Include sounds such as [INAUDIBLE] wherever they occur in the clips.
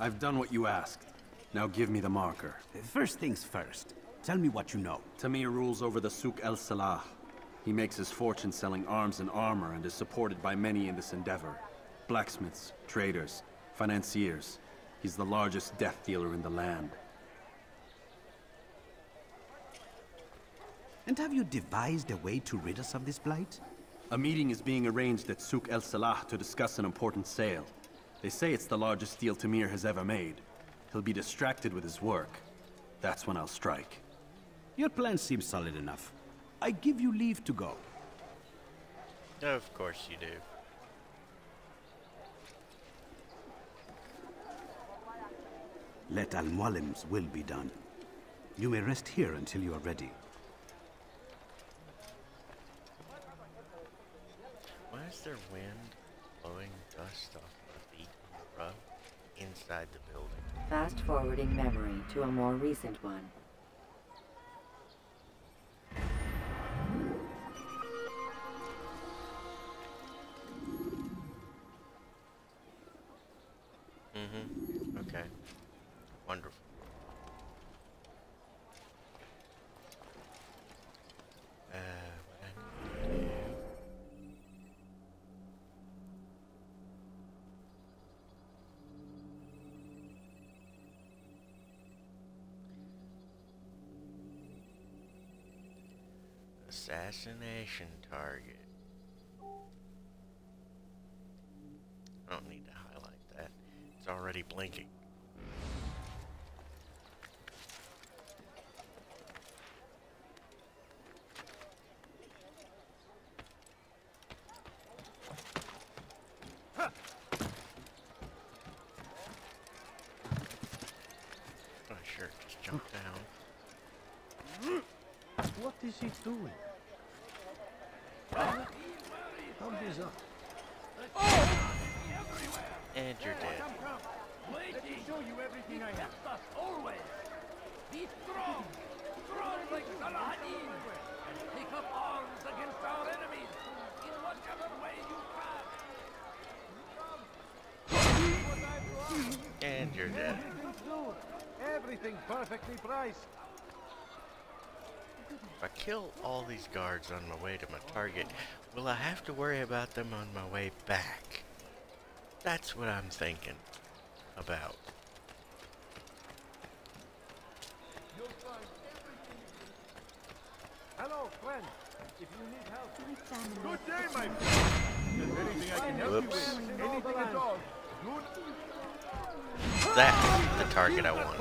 I've done what you asked. Now give me the marker. First things first. Tell me what you know. Tamir rules over the Souk el Salah. He makes his fortune selling arms and armor and is supported by many in this endeavor. Blacksmiths, traders, financiers. He's the largest death dealer in the land. And have you devised a way to rid us of this blight? A meeting is being arranged at Souk el Salah to discuss an important sale. They say it's the largest deal Tamir has ever made. He'll be distracted with his work. That's when I'll strike. Your plan seems solid enough. I give you leave to go. Of course you do. Let Al-Mualim's will be done. You may rest here until you are ready. Why is there wind blowing dust off rug inside the building? Fast forwarding memory to a more recent one. Assassination target. I don't need to highlight that. It's already blinking. My shirt just jumped down. What is he doing? How bizarre. Oh! And you're dead. Let me show you everything I have. Always. Be strong. Strong like Saladin. And take up arms against our enemies in whatever way you can. And you're dead. Everything perfectly priced. If I kill all these guards on my way to my target, will I have to worry about them on my way back? That's what I'm thinking about. Hello, friend. If you need help. Good day, my friend. Is there anything I can help Whoops. you with? Anything at all. Good. That's the target I wanted.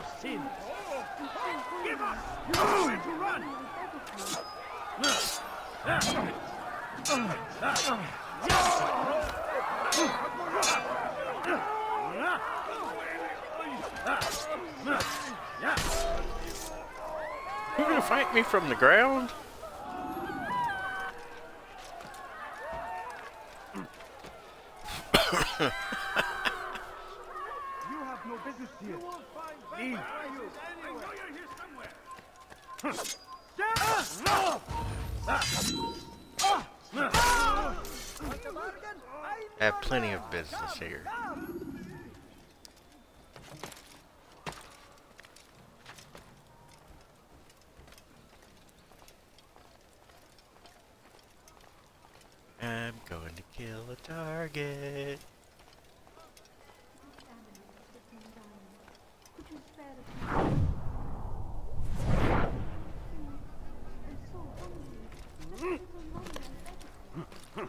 Your sins. Give us nowhere to run. You gonna fight me from the ground? You business here. You won't find Leave. I know you're here somewhere. I have plenty of business here. I'm going to kill a target. All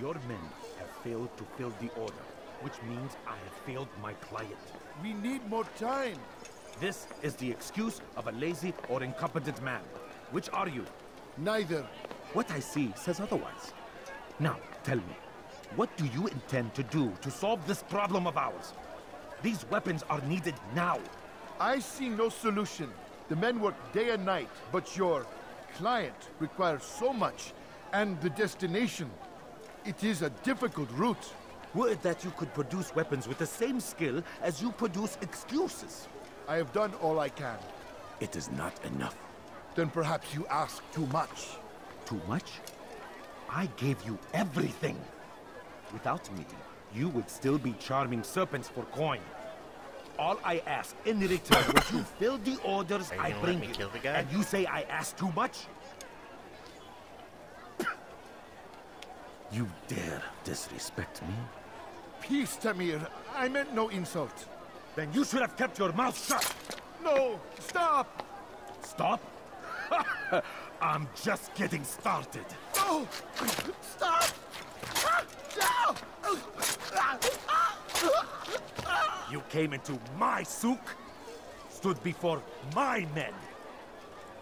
Your men have failed to fill the order, which means I have failed my client. We need more time. This is the excuse of a lazy or incompetent man. Which are you? Neither. What I see says otherwise. Now, tell me, what do you intend to do to solve this problem of ours? These weapons are needed now. I see no solution. The men work day and night, but your client requires so much, and the destination. It is a difficult route. Were it that you could produce weapons with the same skill as you produce excuses. I have done all I can. It is not enough. Then perhaps you ask too much. Too much? I gave you everything. Without me, you would still be charming serpents for coin. All I ask in return was you [COUGHS] fill the orders Are I bring you. kill the guy? And you say I ask too much? You dare disrespect me? Peace, Tamir. I meant no insult. Then you should have kept your mouth shut. No! Stop! Stop? [LAUGHS] I'm just getting started. No! Stop! No! You came into my souk, stood before my men,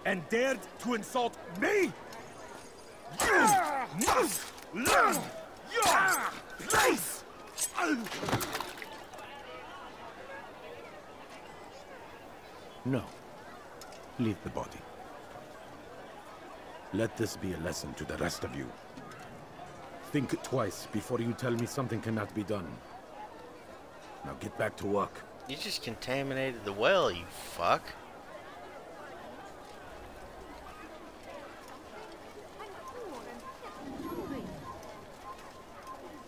and dared to insult me? You must No. Leave the body. Let this be a lesson to the rest of you. Think twice before you tell me something cannot be done. Now get back to work. You just contaminated the well, you fuck. I'm poor and sick and hungry.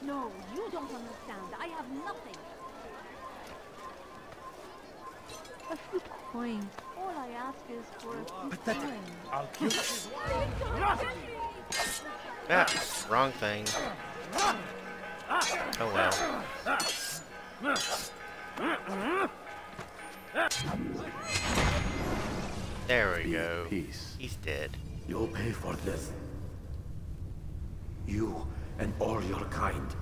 No, you don't understand. I have nothing. A few coins. All I ask is for a few Pathetic. coins. I'll kill Ah, wrong thing. Oh well. There we Be go. peace. He's dead. You'll pay for this. You and all your kind.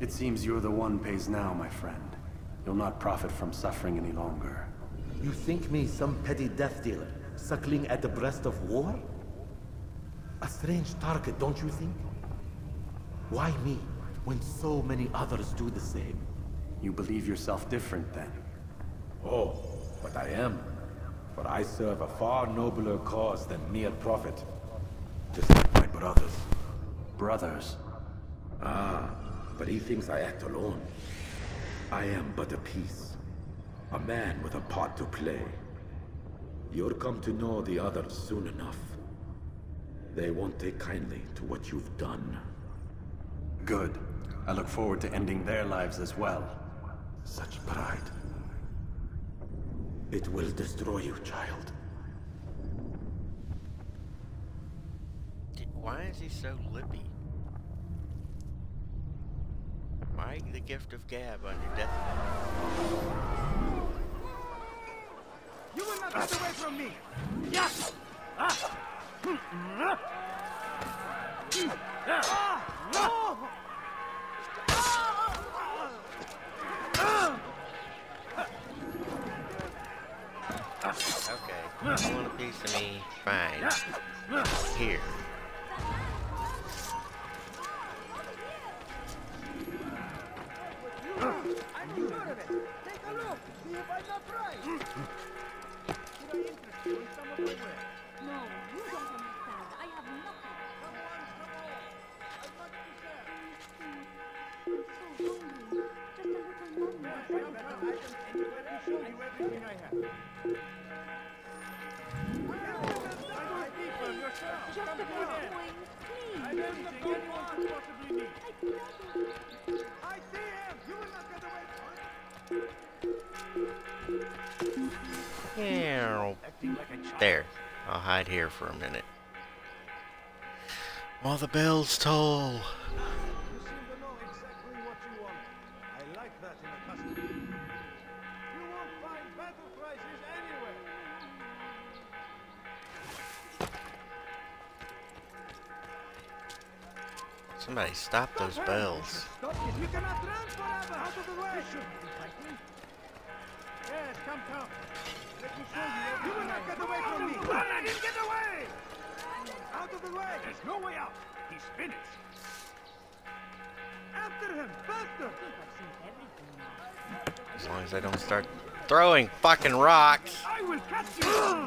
It seems you're the one pays now, my friend. You'll not profit from suffering any longer. You think me some petty death dealer, suckling at the breast of war? A strange target, don't you think? Why me, when so many others do the same? You believe yourself different then? Oh, but I am. For I serve a far nobler cause than mere profit. Just like my brothers. Brothers. Ah, but he thinks I act alone. I am but a piece. A man with a part to play. You'll come to know the others soon enough. They won't take kindly to what you've done. Good. I look forward to ending their lives as well. Such pride. It will destroy you, child. Why is he so lippy? Why the gift of gab on your deathbed? You will not get away from me! Yes! Ah. Okay. You want a piece of me? Fine. There. I'll hide here for a minute. While the bells toll. Somebody stop those bells. We cannot run forever! Out of the way! Yes, come, come. Let me show you. You will not get away from me! Run, let him get away! Out of the way! There's no way out. He's finished. After him! Faster! As long as I don't start throwing fucking rocks. I will catch you!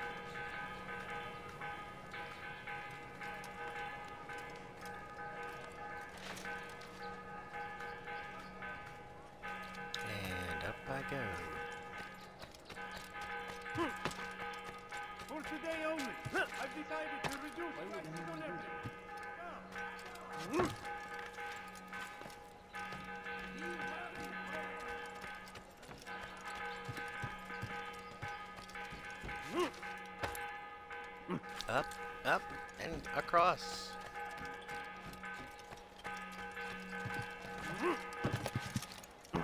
Up, up, and across.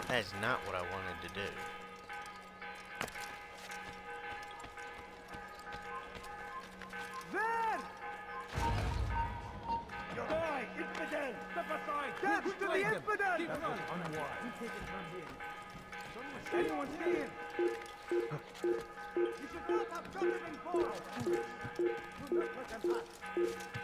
That is not what I wanted to do. Running. We take it from here. Anyone see? You should not have shot him before! Do not let them.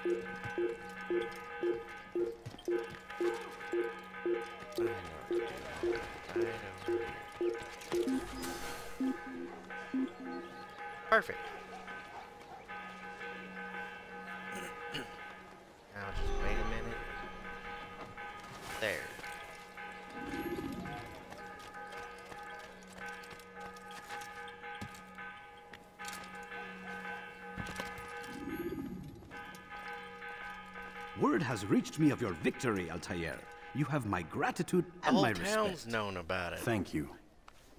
Word has reached me of your victory, Altair. You have my gratitude and The my whole town's respect. known about it. Thank you.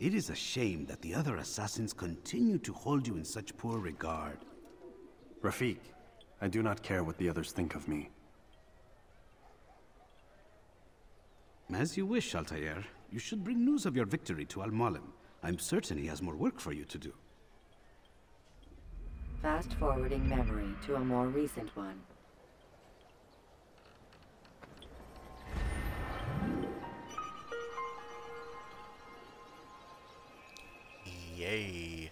It is a shame that the other assassins continue to hold you in such poor regard. Rafik, I do not care what the others think of me. As you wish, Altair. You should bring news of your victory to Al Mualim. I'm certain he has more work for you to do. Fast forwarding memory to a more recent one. Yay.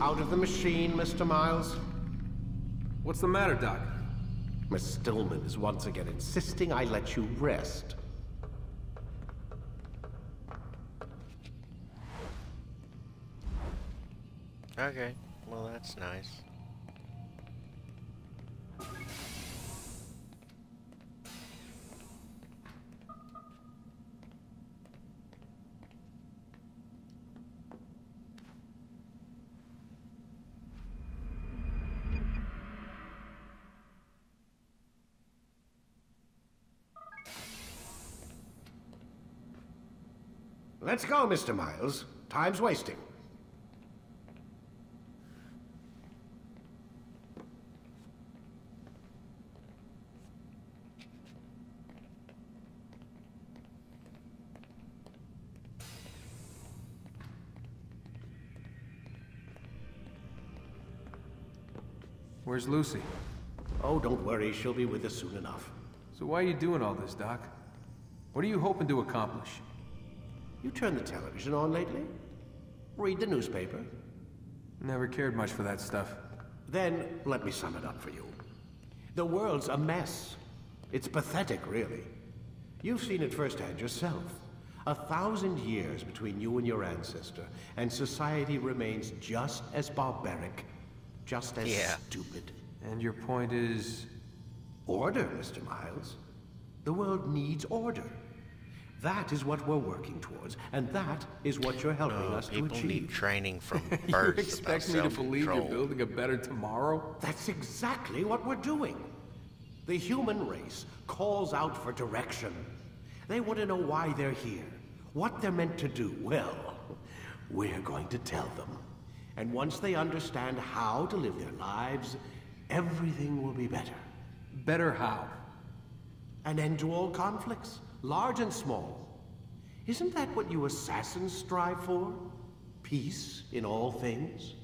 Out of the machine, Mr. Miles. What's the matter, Doc? Miss Stillman is once again insisting I let you rest. Okay. Well, that's nice. Let's go, Mr. Miles. Time's wasting. Where's Lucy? Oh, don't worry. She'll be with us soon enough. So why are you doing all this, Doc? What are you hoping to accomplish? You turned the television on lately? Read the newspaper? Never cared much for that stuff. Then let me sum it up for you. The world's a mess. It's pathetic, really. You've seen it firsthand yourself. A thousand years between you and your ancestor, and society remains just as barbaric, just as Yeah. stupid. And your point is... Order, Mr. Miles. The world needs order. That is what we're working towards, and that is what you're helping Oh, us to achieve. people achieve. need training from [LAUGHS] birth. you expect about me to believe you're building a better tomorrow? That's exactly what we're doing. The human race calls out for direction. They want to know why they're here, what they're meant to do. Well, we're going to tell them. And once they understand how to live their lives, everything will be better. Better how? An end to all conflicts, large and small. Isn't that what you assassins strive for? Peace in all things?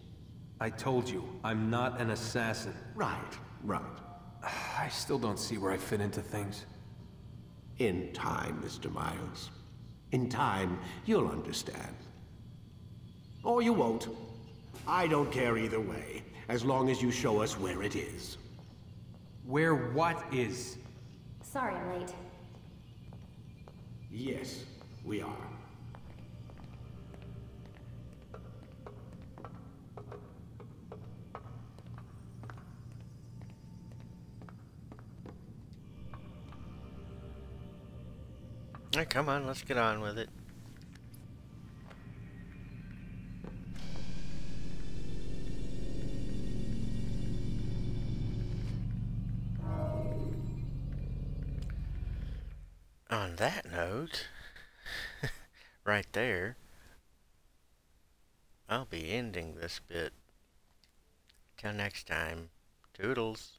I told you, I'm not an assassin. Right, right. [SIGHS] I still don't see where I fit into things. In time, Mr. Miles. In time, you'll understand. Or you won't. I don't care either way, as long as you show us where it is. Where what is? Sorry I'm late. Yes, we are. Come on, let's get on with it. This bit. Till next time, toodles.